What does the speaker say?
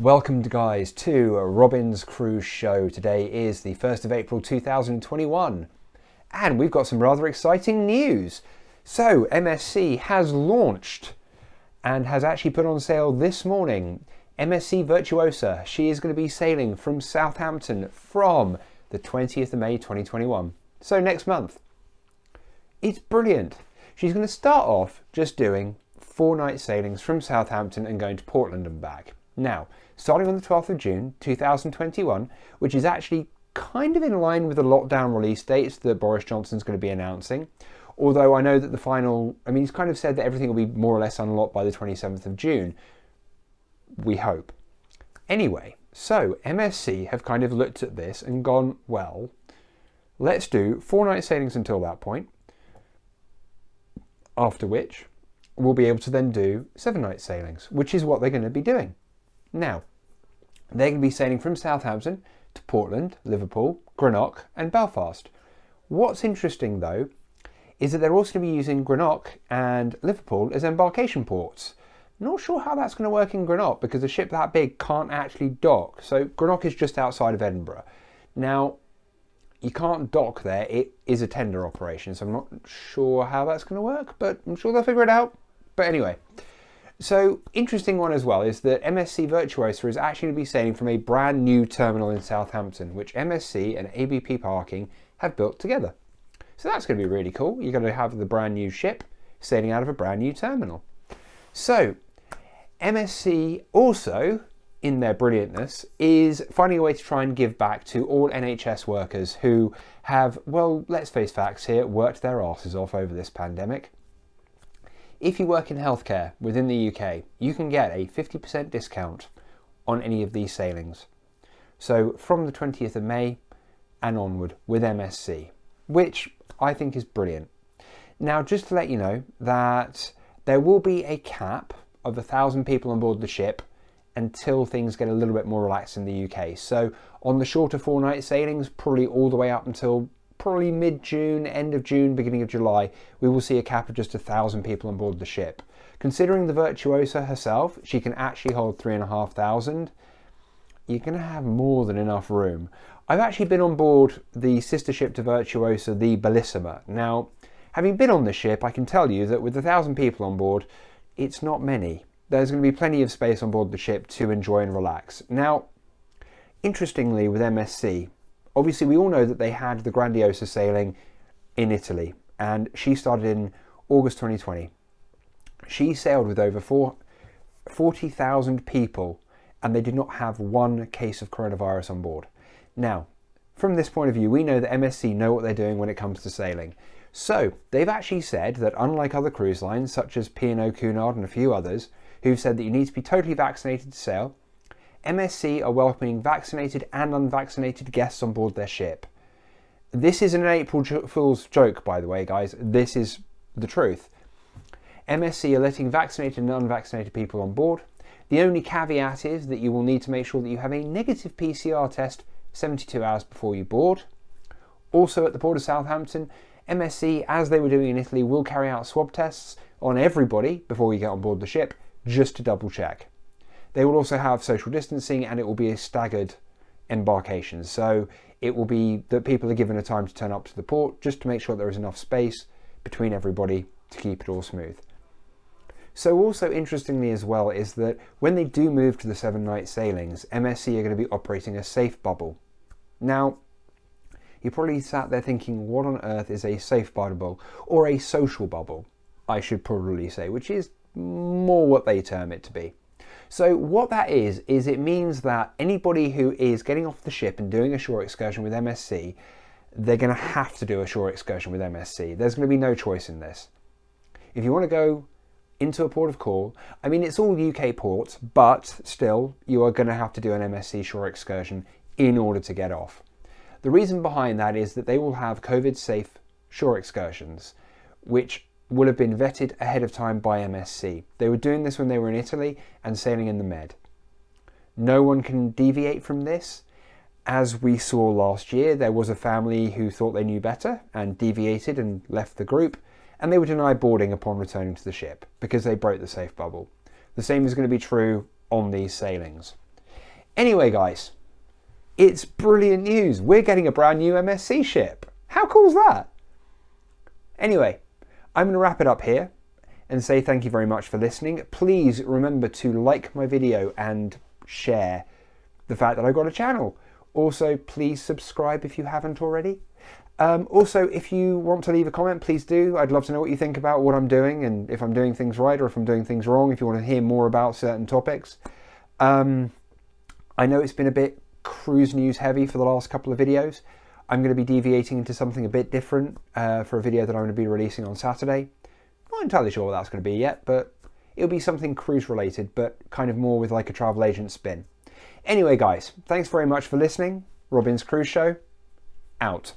Welcome guys to Robin's Cruise Show. Today is the 1st of April 2021 and we've got some rather exciting news. So MSC has launched and has actually put on sale this morning MSC Virtuosa. She is going to be sailing from Southampton from the 20th of May 2021. So next month. It's brilliant. She's going to start off just doing four night sailings from Southampton and going to Portland and back. Now, starting on the 12th of June 2021, which is actually kind of in line with the lockdown release dates that Boris Johnson's going to be announcing. Although I know that the final, I mean, he's kind of said that everything will be more or less unlocked by the 27th of June. We hope. Anyway, so MSC have kind of looked at this and gone, well, let's do four night sailings until that point, after which we'll be able to then do seven night sailings, which is what they're going to be doing. Now, they're going to be sailing from Southampton to Portland, Liverpool, Greenock, and Belfast. What's interesting though is that they're also going to be using Greenock and Liverpool as embarkation ports. Not sure how that's going to work in Greenock because a ship that big can't actually dock. So Greenock is just outside of Edinburgh. Now, you can't dock there. It is a tender operation, so I'm not sure how that's going to work, but I'm sure they'll figure it out. But anyway, so, interesting one as well is that MSC Virtuosa is actually going to be sailing from a brand new terminal in Southampton, which MSC and ABP Parking have built together. So that's going to be really cool. You're going to have the brand new ship sailing out of a brand new terminal. So, MSC also, in their brilliantness, is finding a way to try and give back to all NHS workers who have, well, let's face facts here, worked their asses off over this pandemic. If you work in healthcare within the UK, you can get a 50% discount on any of these sailings. So from the 20th of May and onward with MSC, which I think is brilliant. Now, just to let you know that there will be a cap of a thousand people on board the ship until things get a little bit more relaxed in the UK. So on the shorter four night sailings, probably all the way up until probably mid-June, end of June, beginning of July, we will see a cap of just a thousand people on board the ship. Considering the Virtuosa herself, she can actually hold three and a half thousand. You're going to have more than enough room. I've actually been on board the sister ship to Virtuosa, the Bellissima. Now, having been on the ship, I can tell you that with a thousand people on board, it's not many. There's going to be plenty of space on board the ship to enjoy and relax. Now, interestingly, with MSC, obviously we all know that they had the Grandiosa sailing in Italy and she started in August 2020. She sailed with over 40,000 people and they did not have one case of coronavirus on board. Now, from this point of view, we know that MSC know what they're doing when it comes to sailing. So, they've actually said that unlike other cruise lines, such as P&O Cunard and a few others, who've said that you need to be totally vaccinated to sail, MSC are welcoming vaccinated and unvaccinated guests on board their ship. This isn't an April Fool's joke, by the way, guys. This is the truth. MSC are letting vaccinated and unvaccinated people on board. The only caveat is that you will need to make sure that you have a negative PCR test 72 hours before you board. Also, at the port of Southampton, MSC, as they were doing in Italy, will carry out swab tests on everybody before you get on board the ship just to double check. They will also have social distancing and it will be a staggered embarkation. So it will be that people are given a time to turn up to the port just to make sure there is enough space between everybody to keep it all smooth. So also interestingly as well is that when they do move to the seven night sailings, MSC are going to be operating a safe bubble. Now, you probably sat there thinking, what on earth is a safe bubble or a social bubble? I should probably say, which is more what they term it to be. So what that is, is it means that anybody who is getting off the ship and doing a shore excursion with MSC, they're going to have to do a shore excursion with MSC. There's going to be no choice in this. If you want to go into a port of call, I mean, it's all UK ports, but still, you are going to have to do an MSC shore excursion in order to get off. The reason behind that is that they will have COVID safe shore excursions, which will have been vetted ahead of time by MSC. They were doing this when they were in Italy and sailing in the Med. No one can deviate from this. As we saw last year, there was a family who thought they knew better and deviated and left the group, and they were denied boarding upon returning to the ship because they broke the safe bubble. The same is going to be true on these sailings. Anyway, guys, it's brilliant news. We're getting a brand new MSC ship. How cool is that? Anyway, I'm going to wrap it up here and say thank you very much for listening. Please remember to like my video and share the fact that I've got a channel. Also, please subscribe if you haven't already. Um, also, if you want to leave a comment, please do. I'd love to know what you think about what I'm doing and if I'm doing things right or if I'm doing things wrong, if you want to hear more about certain topics. Um, I know it's been a bit cruise news heavy for the last couple of videos. I'm going to be deviating into something a bit different uh, for a video that I'm going to be releasing on Saturday. Not entirely sure what that's going to be yet, but it'll be something cruise related, but kind of more with like a travel agent spin. Anyway, guys, thanks very much for listening. Robin's Cruise Show, out.